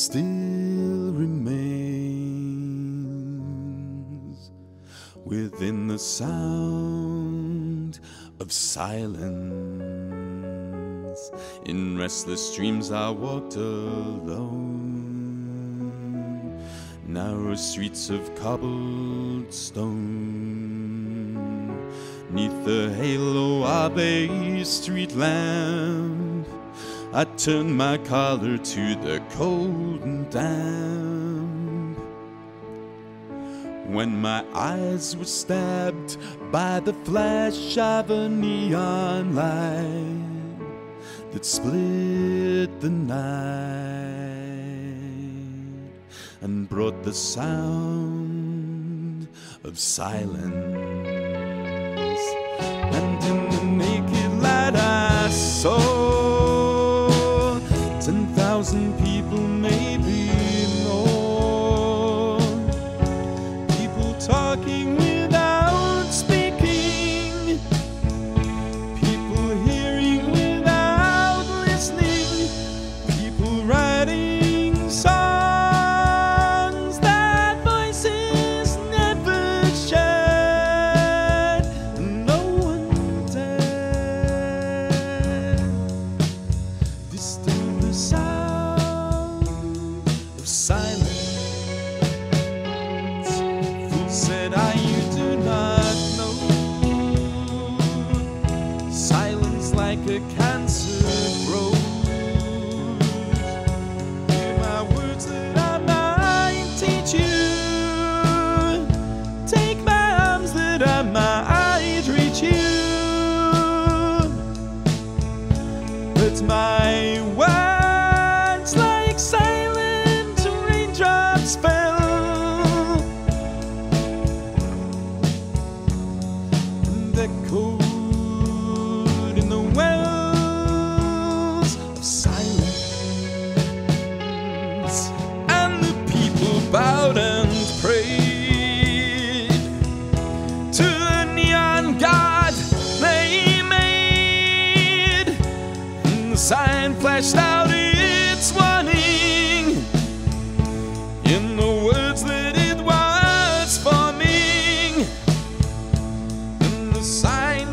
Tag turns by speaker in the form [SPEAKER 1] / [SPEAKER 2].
[SPEAKER 1] still remains within the sound of silence. In restless dreams, I walked alone, narrow streets of cobbled stone, neath the halo of a street lamp. I turned my collar to the cold and damp. When my eyes were stabbed by the flash of a neon light that split the night and brought the sound of silence. Talking cancer grows.